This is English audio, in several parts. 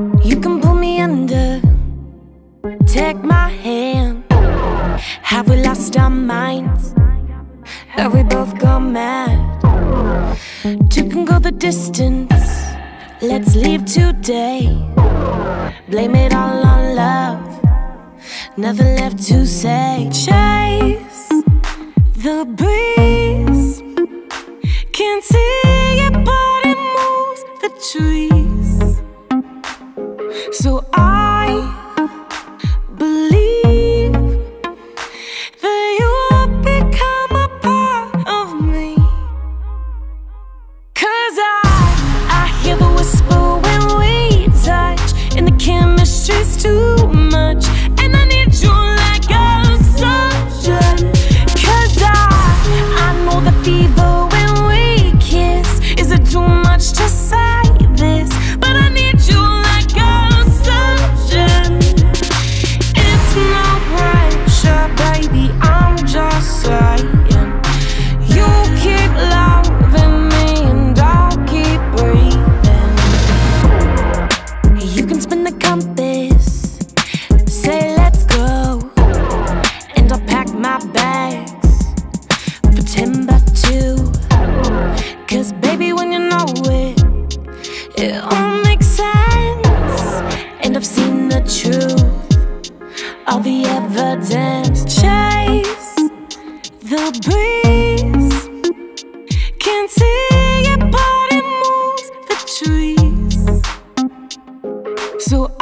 You can pull me under, take my hand. Have we lost our minds? Have we both gone mad? Two can go the distance. Let's leave today. Blame it all on love. Nothing left to say. Chase the breeze. Can't see your body moves the trees. So I Spin the compass, say let's go, and I'll pack my bags for Timbuktu. Cause baby, when you know it, it all makes sense. And I've seen the truth, all the evidence. Chase the breeze.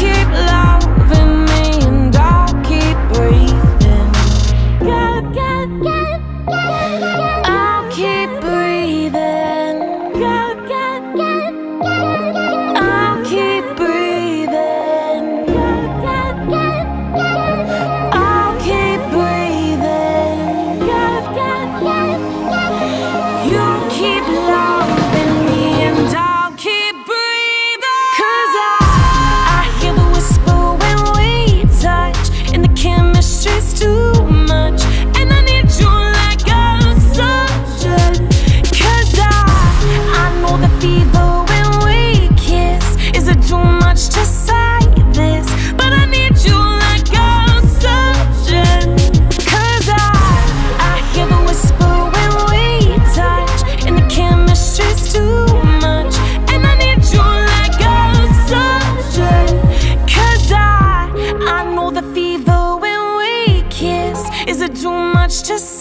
keep lying just